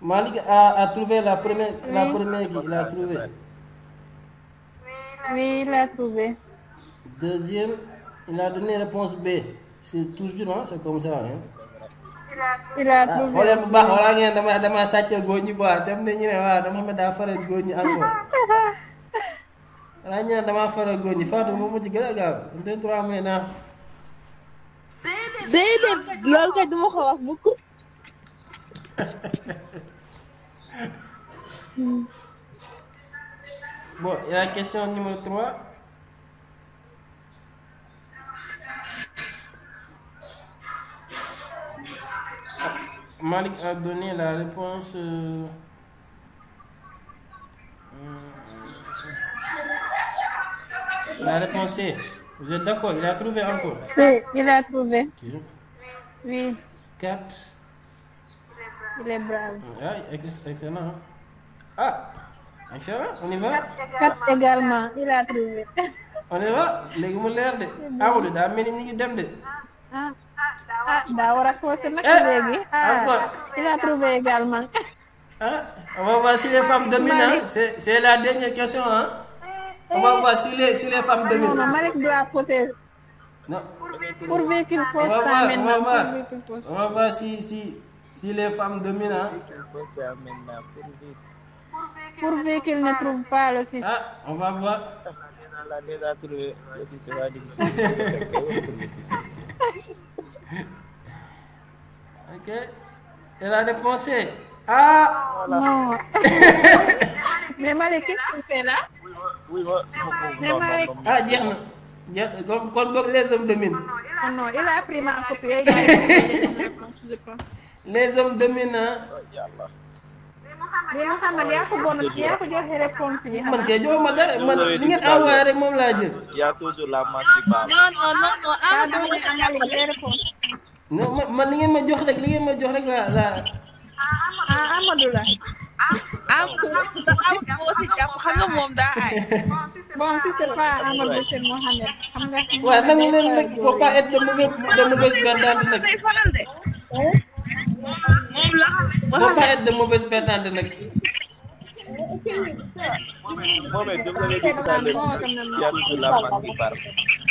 Malik a, a trouvé la première, la première qui il a trouvé. Oui, il a trouvé. Deuxième, il a donné réponse B. C'est toujours, hein, c'est comme ça. Hein. Il a ah trouvé. xoolal bu baax wala ngeen dama dama sàccal góor ñi quoi dem ne ñu ne waaw dama xam ne daa faral góor ñi encore. wala ñu ne damaa faral góor ñi Fatou moom moo ci gën a gaaw. 23 mai naa. déedéet loolu kay duma ko wax mukk. Bon, et la question numéro 3. Malik a donné la réponse. euh, euh, la réponse C. Vous êtes d'accord? Il a trouvé encore? Si, il a trouvé. Oui, 4. Il est brave. Ah, ex- excellent. hein. Ah, excellent. On y va? 4 également, il a trouvé. On y va? De. Mel ni ñu ngi dem de. Ah, ah a faussé nag Eh. Ah, encore. il a trouvé également. Hein? On va voir si les femmes dominent. hein. C'est la dernière question. Hein? On va voir si les, si les femmes Non, non, dominent. Malik doit fausser. Non. On fausse va ça voir, on maintenant. On va si, si les femmes dominent. hein. Pourvu qu'il ne trouve pas le 6. Ah, on va voir. Ok. Et la réponse est Ah! Non. Mais Malik, qu'est-ce que tu fais là? Oui, moi, Mais non, Malik- non, non, Ah, kon boog les hommes dominent. Oh non, il a pris ma copie. A je pense. Les hommes. Yàlla. Mais Mohamed, yaa ko bon yaa ko joxe réponse yi. man kay jox ma dara man li ngeen envoyé rek moom laa jël. Y a toujours la masse qui parle. Non, non. Ah, man man li ngeen ma jox rek li ngeen ma jox rek la la. Ah, Amadou la. am am moo jàpp xam nga moom daa ay. Bon, si c'est pas Amadou, c'est Mohamed. Xam nga waaw nangu leen nag faut pas être de mauvais de mauvaise perdante nag. La. faut pas être de mauvaise perdante nag. Mohamed, je vous avais dit tout à l'heure, il y a toujours la masse qui parle.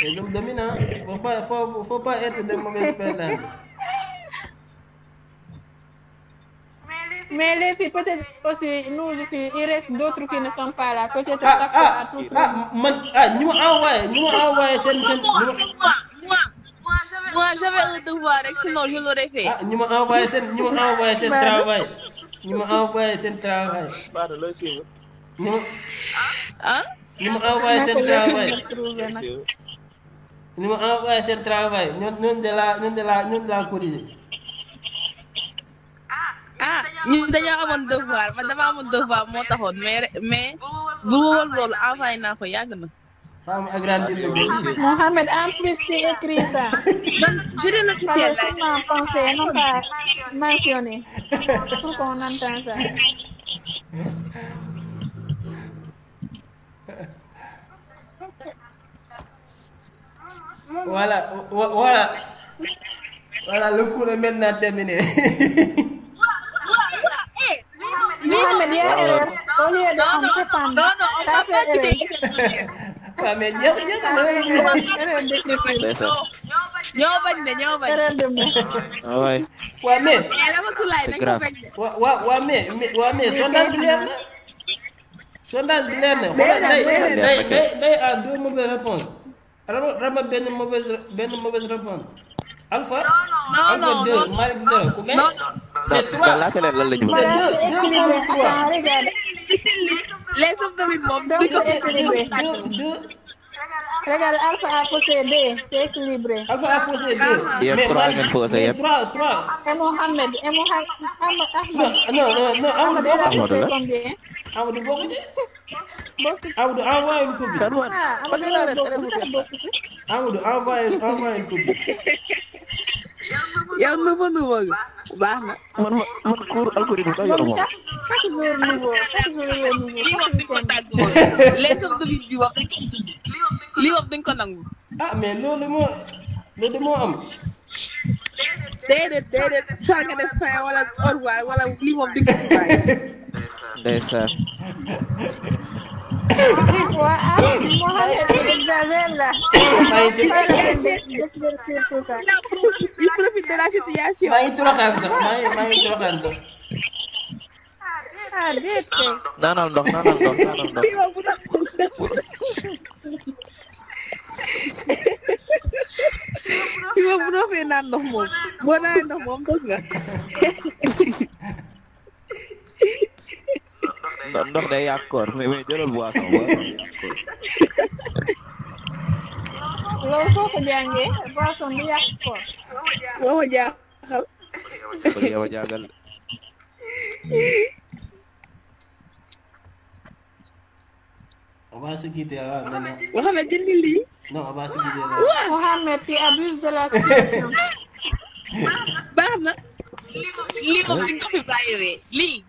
Les hommes dominants, faut pas faut faut pas être de mauvaise perdante. Mais les filles, peut-être aussi, nous aussi, il reste d'autres qui ne sont pas là. Peut-être ah ah fois à tout ah man ah envoyé ma envoyé seen seen j'avais un devoir rek sinon je l'aurais fait. ah ñi ma envoyé seen ñi ma envoyé seen travail ñi ma envoyé seen travail Pardon, looy suivre? ñi ma ah ñi ma envoyé seen travail ñi ma envoyé seen travail ñoom ñoom de la ñoom de la ñoom de la corriger ah ñun dañoo amoon devoir man dama amoon devoir moo taxoon mais mais bu woon loolu envoyé naa ko yàgg na. Femme le gauche Mohamed, en plus, tu écris ça. man je là. seulement penser, non pas mentionner. Pour qu'on entende ça. voilà vo- voilà voilà le cours est maintenant terminé Mohamed, il y a erreur. Au lieu de Non, on non, non, non, on T'as va fait mais ñoo bañ de ñoo bañ. waaw waaw Não, waaw mais waaw mais sondage bi leer Não, sondage bi leer na xoolal day day Não, à deux mauvaises réponses rama benn mauvaise Não, mauvaise réponse alpha. alpha deux Malick zéro Não, gagne. c'est trois c'est deux deux contre Não les sous-topiques moom dafa Regarde, alpha A posé D, c'est équilibré. Alpha A posé D. Il y a trois qui posé. Trois, trois. Et Mohamed, et Mohamed, Ahmed. Non, non, non, Ahmed, elle a posé combien Ahmed, beaucoup de Ahmed, envoie une copie. Ahmed, envoie une copie. yow nouveau nouveau bi baax na man ma man cours algorithme sax sa ko. lii wax dañ ko tàggoo les services bi wax lii wax dañ ko nangu. ah mais loolu moo loolu moo am. déedéet déedéet soo nga def fin wala au revoir wala lii moom di ko bàyyi. ndeysaan. waa ah. Improve internationalización. Main curah cancer, main main dong, dong, dong. Loro kajange, apa sondi yakko. Lo ja. Kuliah wajagal. Abasi kiti ya. Muhammad Jalili. No. Muhammad tu abuse de la situation. Bama. Li mo ko fi baye we. Li.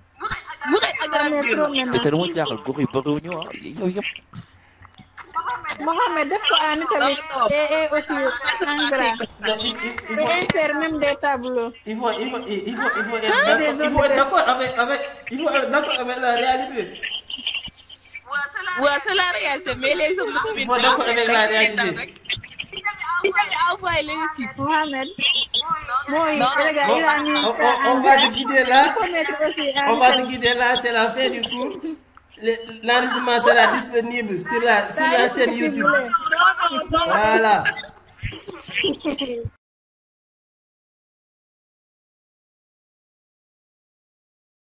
Mu kay agara. Te te mo ko xi bëggu ñu yo yo. Mohamed Soane tamit e aussi e et surname d'état bleu il faut il faut il faut il faut être d'accord avec avec il faut être d'accord avec la réalité Ouais, c'est la réalité, mais les hommes de Il faut d'accord avec la réalité. Il a envoyé les sites. Mohamed. Oui, regarde. On va se guider là. On va se guider là, c'est la fin du coup. Le- L'enregistrement sera disponible sur la, sur la chaîne YouTube. Voilà.